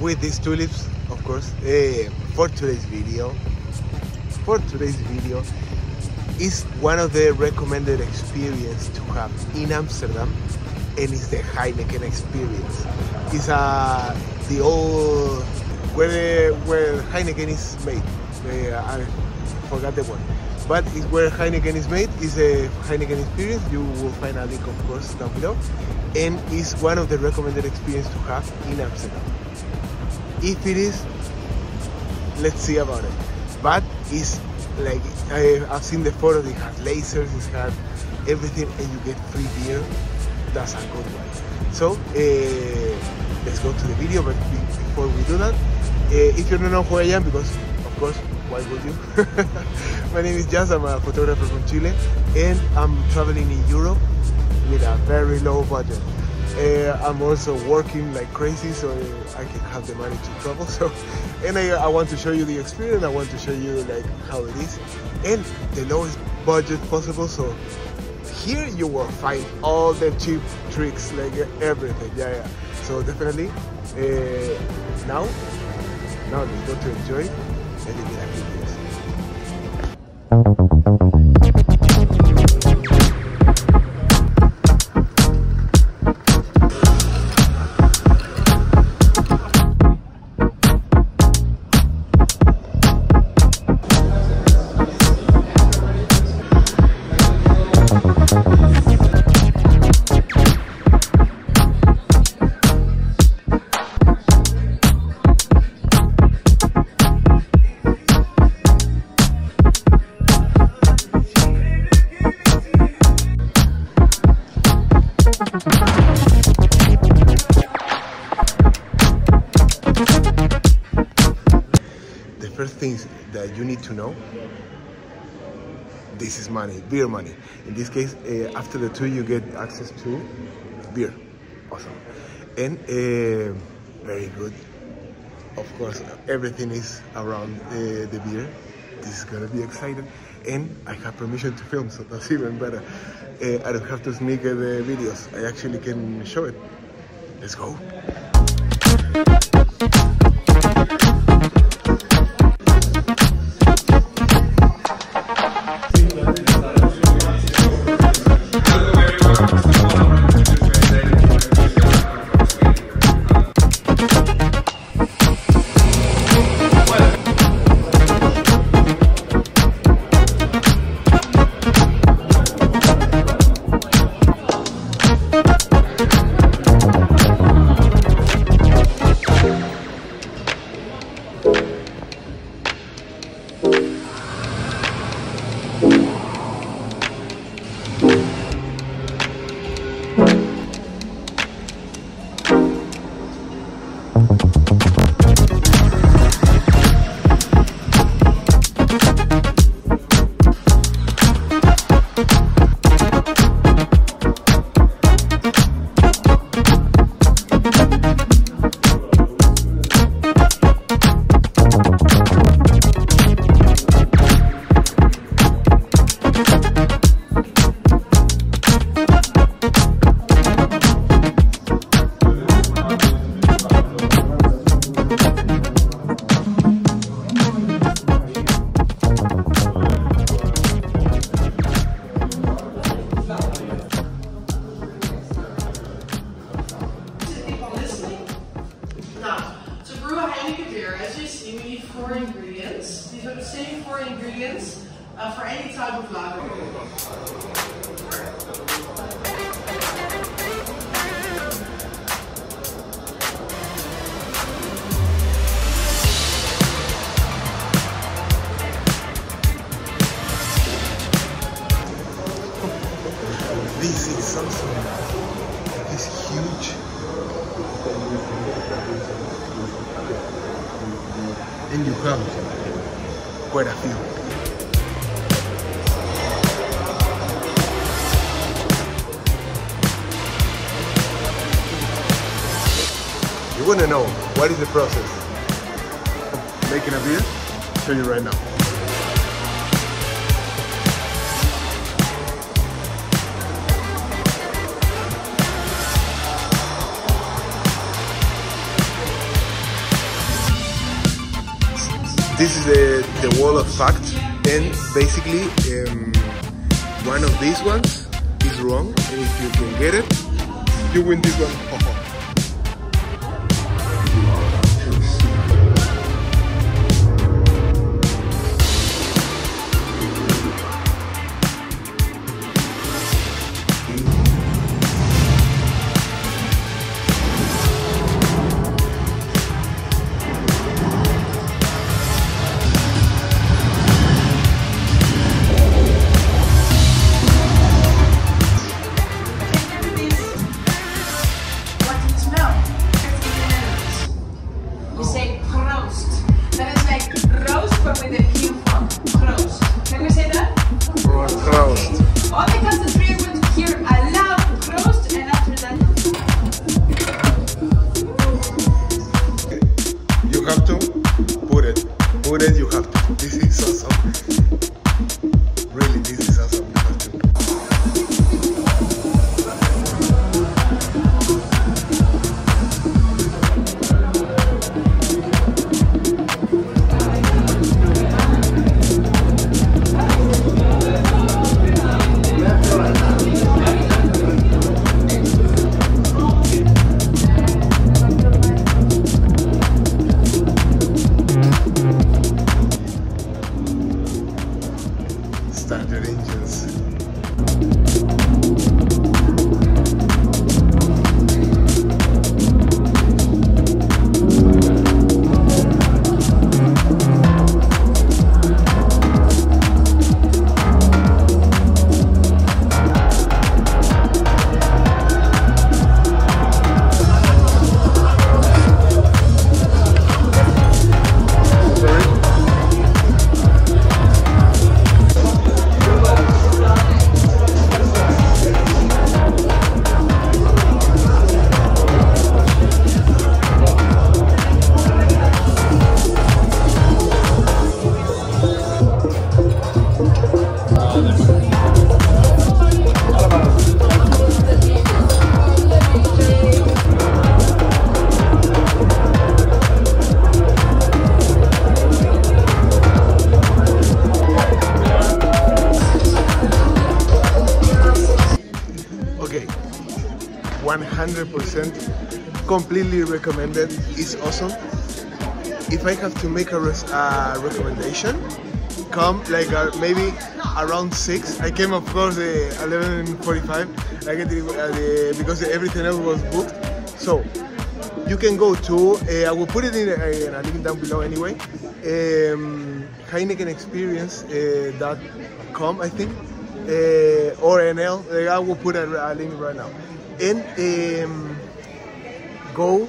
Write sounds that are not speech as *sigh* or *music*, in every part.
with these tulips, of course, uh, for today's video. For today's video is one of the recommended experience to have in Amsterdam, and it's the Heineken experience. It's uh, the old where where Heineken is made. Uh, I forgot the word but it's where Heineken is made. It's a Heineken experience. You will find a link, of course, down below. And it's one of the recommended experience to have in Amsterdam. If it is, let's see about it. But it's like I, have seen the photos. It has lasers. It has everything, and you get free beer. That's a good one. So uh, let's go to the video. But before we do that, uh, if you don't know who I am, because of course why would you? *laughs* My name is Jas, I'm a photographer from Chile and I'm traveling in Europe with a very low budget. Uh, I'm also working like crazy so I can have the money to travel. *laughs* So, and I, want to show you the experience. I want to show you like how it is and the lowest budget possible. So here you will find all the cheap tricks, like everything. Yeah, yeah. So definitely uh, now, now let's go to enjoy first to know this is money beer money. In this case uh, after the two you get access to beer. Awesome. And uh, very good. Of course everything is around uh, the beer. This is gonna be exciting. And I have permission to film so that's *laughs* even better. Uh, I don't have to sneak the videos. I actually can show it. Let's go uh, for any type of lager. To know what is the process of making a beer? I'll show you right now. this is the, the wall of facts and basically um, one of these ones is wrong and if you can get it you win this one put you have to. This is 100% completely recommended. It's awesome. If I have to make a uh, recommendation, come like uh, maybe around six. I came of course uh, 11:45. I get it, uh, because everything else was booked. So you can go to. Uh, I will put it in a, in a link down below anyway. Um, HeinekenExperience.com, I think, uh, or NL. Uh, I will put a, link right now. And um, go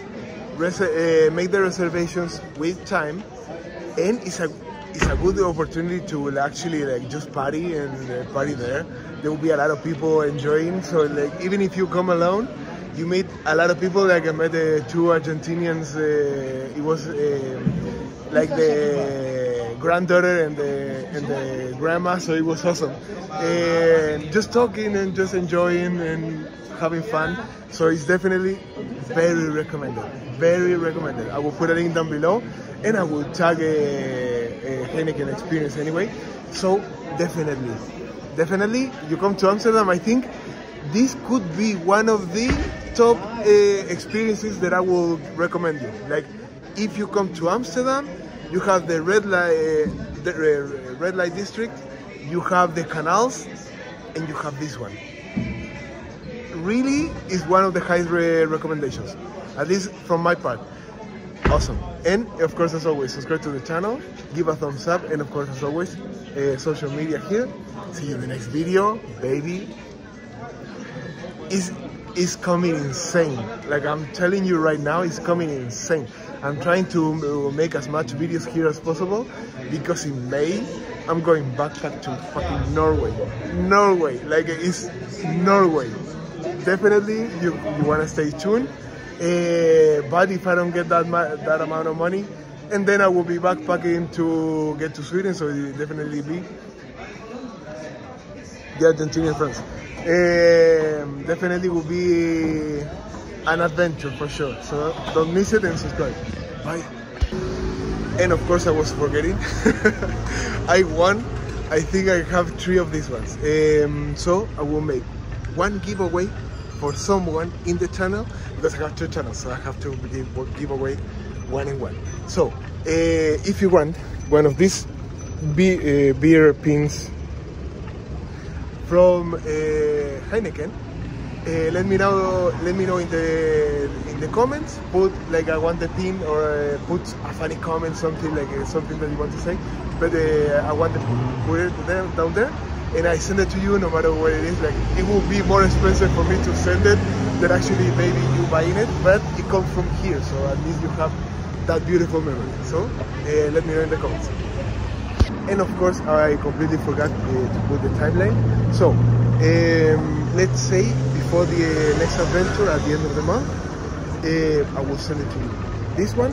uh, make the reservations with time, and it's a it's a good opportunity to actually like just party and uh, party there. There will be a lot of people enjoying. So like even if you come alone, you meet a lot of people. Like I met the two Argentinians. Uh, it was uh, like the granddaughter and the and the grandma. So it was awesome. And just talking and just enjoying and having fun. So it's definitely very recommended. Very recommended. I will put a link down below, and I will tag a, a Heineken experience anyway. So definitely, definitely, you come to Amsterdam. I think this could be one of the top uh, experiences that I will recommend you. Like, if you come to Amsterdam, you have the red light, uh, the uh, red light district, you have the canals, and you have this one really is one of the highest re- recommendations, at least from my part. Awesome. And of course, as always, subscribe to the channel, give a thumbs up, and of course, as always, uh, social media here. See you in the next video, baby. Is is coming insane. Like I'm telling you right now, it's coming insane. I'm trying to uh, make as much videos here as possible because in May I'm going backpack to fucking Norway. Norway, like it's Norway. Definitely, you you wanna stay tuned. Uh, but if I don't get that that amount of money, and then I will be backpacking to get to Sweden, so it will definitely be the Argentinian friends. Um, definitely will be an adventure for sure. So don't miss it and subscribe. Bye. And of course, I was forgetting. *laughs* I won. I think I have three of these ones. Um, so I will make one giveaway for someone in the channel because I have two channels, so I have to give, give away one and one. So uh, if you want one of these be, uh, beer pins from uh, Heineken, uh, let me know. Let me know in the in the comments. Put like I want the pin or uh, put a funny comment, something like something that you want to say. But I want to put it there, down there, and I send it to you no matter what it is. Like it will be more expensive for me to send it than actually maybe you buying it, but it comes from here, so at least you have that beautiful memory. So uh, let me know in the comments. And of course, I completely forgot to put the timeline. So um, let's say before the uh, next adventure at the end of the month, uh, I will send it to you. This one,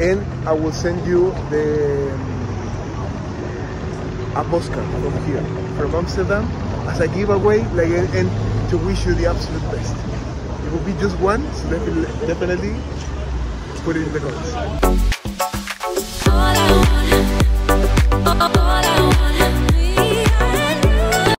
and I will send you the um, a postcard from here, from Amsterdam, as a giveaway, like and, and to wish you the absolute best. It will be just one, so definitely, definitely put it in the comments.